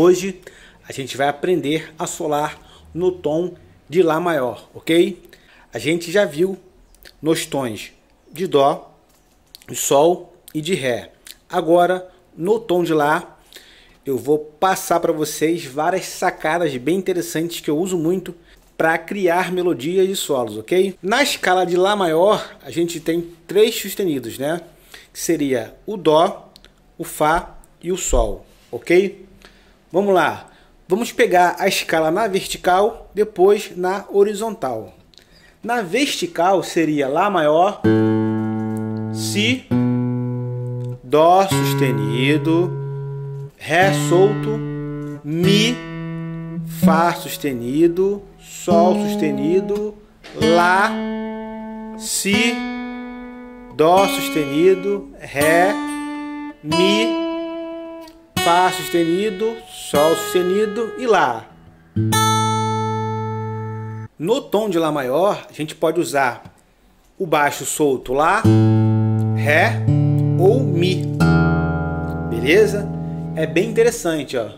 Hoje a gente vai aprender a solar no tom de Lá maior, ok? A gente já viu nos tons de Dó, de Sol e de Ré. Agora, no tom de Lá, eu vou passar para vocês várias sacadas bem interessantes que eu uso muito para criar melodias e solos, ok? Na escala de Lá maior, a gente tem três sustenidos, né? Que seria o Dó, o Fá e o Sol, ok? Vamos lá. Vamos pegar a escala na vertical, depois na horizontal. Na vertical seria Lá maior, Si, Dó sustenido, Ré solto, Mi, Fá sustenido, Sol sustenido, Lá, Si, Dó sustenido, Ré, Mi, Fá sustenido, Sol sustenido e Lá. No tom de Lá maior, a gente pode usar o baixo solto Lá, Ré ou Mi. Beleza? É bem interessante, ó.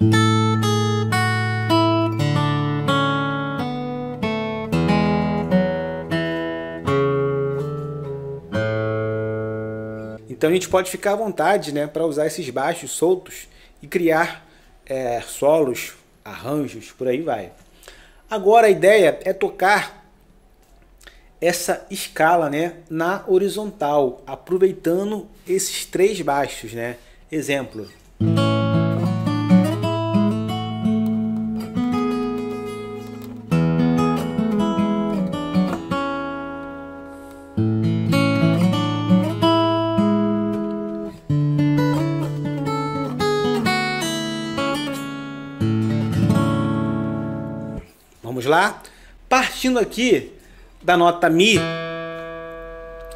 Então a gente pode ficar à vontade né, para usar esses baixos soltos e criar é, solos, arranjos, por aí vai. Agora a ideia é tocar essa escala né, na horizontal, aproveitando esses três baixos. Né? Exemplo. Vamos lá? Partindo aqui da nota Mi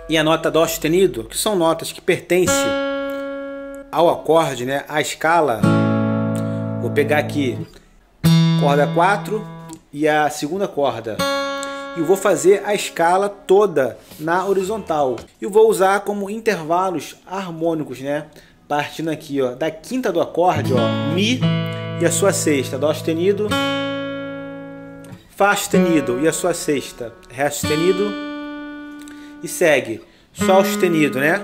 e a nota Dó sustenido, que são notas que pertencem ao acorde, né, à escala. Vou pegar aqui corda 4 e a segunda corda. E vou fazer a escala toda na horizontal. E vou usar como intervalos harmônicos, né? Partindo aqui, ó, da quinta do acorde, ó, Mi e a sua sexta, Dó sustenido, Fá sustenido e a sua sexta, Ré sustenido e segue Sol sustenido, né?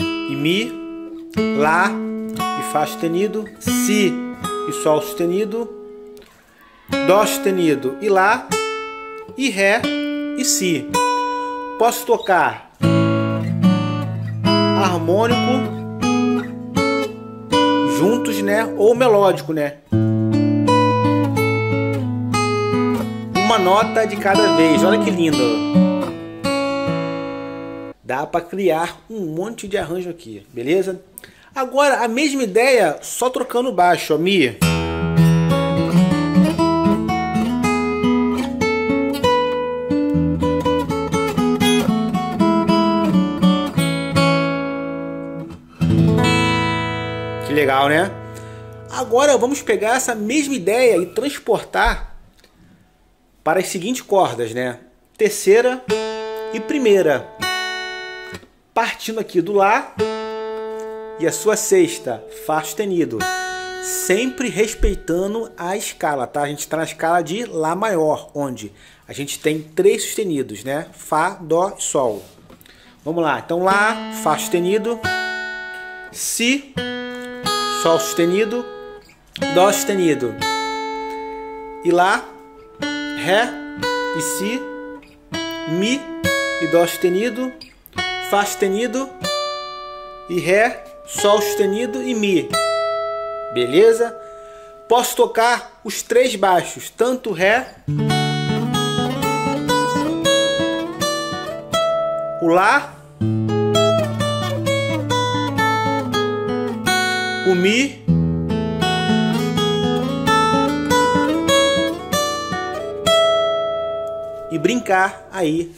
E Mi, Lá e Fá sustenido, Si e Sol sustenido, Dó sustenido e Lá e Ré e Si. Posso tocar harmônico juntos, né? Ou melódico, né? Nota de cada vez. Olha que lindo. Dá para criar um monte de arranjo aqui, beleza? Agora a mesma ideia, só trocando baixo, ó, Mi. Legal, né? Agora vamos pegar essa mesma ideia e transportar para as seguintes cordas, né? Terceira e primeira. Partindo aqui do Lá e a sua sexta, Fá sustenido. Sempre respeitando a escala, tá? A gente está na escala de Lá maior, onde a gente tem três sustenidos, né? Fá, Dó e Sol. Vamos lá, então Lá, Fá sustenido, Si, Sol sustenido, Dó sustenido. E Lá, Ré e Si, Mi e Dó sustenido, Fá sustenido e Ré, Sol sustenido e Mi. Beleza? Posso tocar os três baixos, tanto Ré, o Lá, o Mi e brincar aí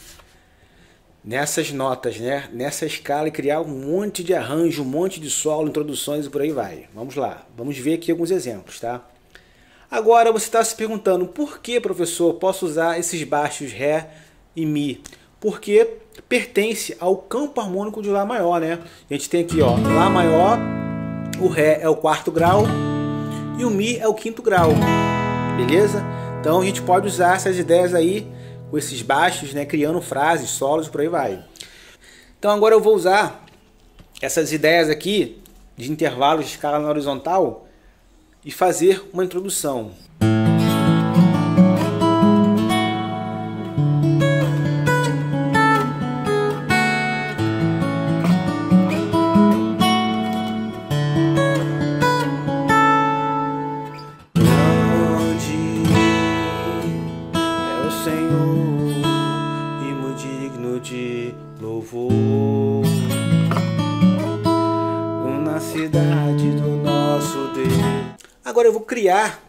nessas notas, né? nessa escala e criar um monte de arranjo, um monte de solo, introduções e por aí vai. Vamos lá, vamos ver aqui alguns exemplos, tá? Agora você está se perguntando, por que, professor, posso usar esses baixos Ré e Mi? porque pertence ao campo harmônico de Lá maior, né? A gente tem aqui, ó, Lá maior, o Ré é o quarto grau e o Mi é o quinto grau, beleza? Então a gente pode usar essas ideias aí com esses baixos, né, criando frases, solos por aí vai. Então agora eu vou usar essas ideias aqui de intervalos de escala na horizontal e fazer uma introdução. Agora eu vou criar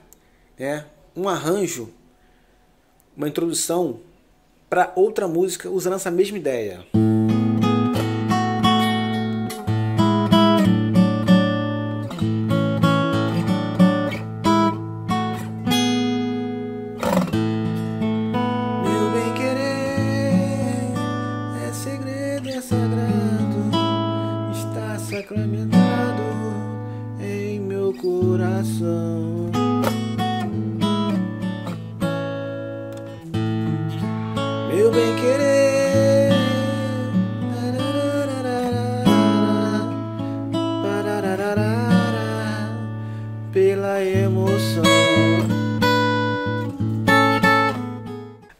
né, um arranjo, uma introdução para outra música usando essa mesma ideia. Meu bem querer. Pela emoção.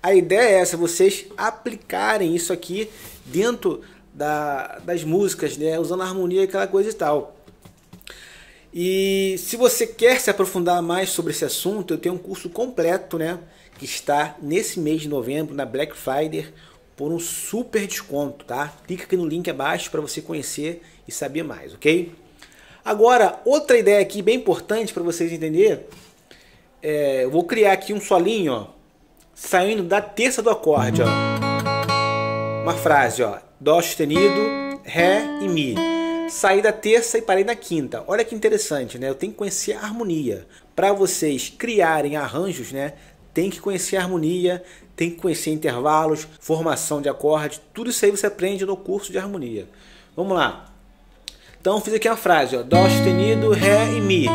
A ideia é essa, vocês aplicarem isso aqui dentro da, das músicas, né? usando a harmonia aquela coisa e tal. E se você quer se aprofundar mais sobre esse assunto, eu tenho um curso completo, né? que está nesse mês de novembro na Black Friday por um super desconto, tá? Clica aqui no link abaixo para você conhecer e saber mais, ok? Agora, outra ideia aqui bem importante para vocês entenderem, é, eu vou criar aqui um solinho, ó, saindo da terça do acorde, ó. Uma frase, ó, dó sustenido, ré e mi. Saí da terça e parei na quinta. Olha que interessante, né? Eu tenho que conhecer a harmonia. Para vocês criarem arranjos, né? tem que conhecer harmonia, tem que conhecer intervalos, formação de acorde, tudo isso aí você aprende no curso de harmonia. Vamos lá. Então fiz aqui a frase, ó, dó sustenido, ré e mi.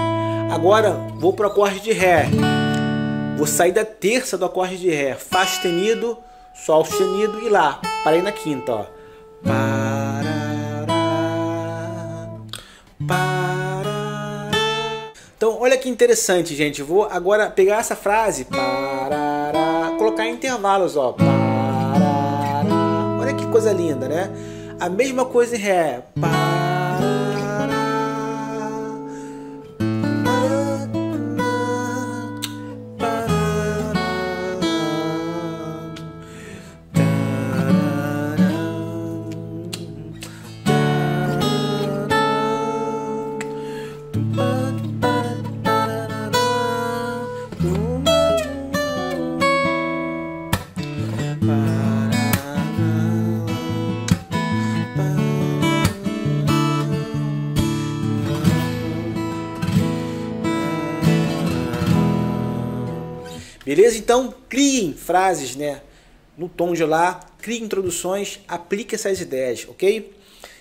Agora vou para o acorde de ré. Vou sair da terça do acorde de ré, fá sustenido, sol sustenido e lá. Parei na quinta, ó. Parará, Então, olha que interessante, gente. Vou agora pegar essa frase, parará, colocar em intervalos, ó. Parará. Olha que coisa linda, né? A mesma coisa em ré. Parará. Beleza? Então, criem frases, né? No tom de lá, criem introduções, aplique essas ideias, ok?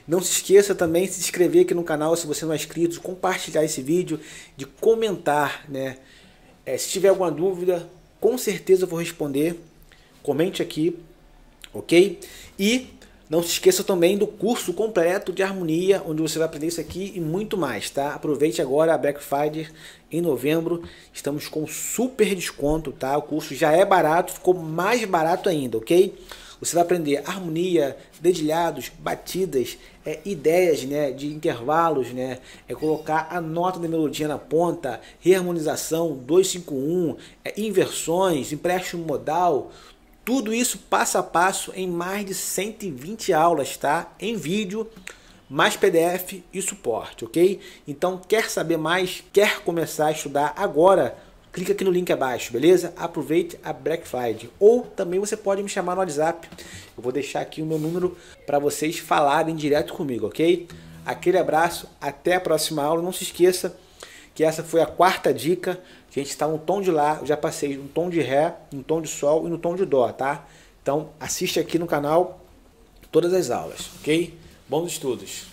Não se esqueça também de se inscrever aqui no canal se você não é inscrito, compartilhar esse vídeo, de comentar, né? É, se tiver alguma dúvida, com certeza eu vou responder. Comente aqui, ok? E não se esqueça também do curso completo de harmonia, onde você vai aprender isso aqui e muito mais, tá? Aproveite agora a Black Friday em novembro. Estamos com super desconto, tá? O curso já é barato, ficou mais barato ainda, ok? Você vai aprender harmonia, dedilhados, batidas, é, ideias né, de intervalos, né, é colocar a nota da melodia na ponta, reharmonização, 251, é, inversões, empréstimo modal, tudo isso passo a passo em mais de 120 aulas, tá? Em vídeo, mais PDF e suporte, ok? Então, quer saber mais, quer começar a estudar agora, clica aqui no link abaixo, beleza? Aproveite a Black Friday. Ou também você pode me chamar no WhatsApp. Eu vou deixar aqui o meu número para vocês falarem direto comigo, ok? Aquele abraço, até a próxima aula. Não se esqueça que essa foi a quarta dica. A gente está no tom de Lá, já passei no tom de Ré, no tom de Sol e no tom de Dó, tá? Então assiste aqui no canal todas as aulas, ok? Bons estudos!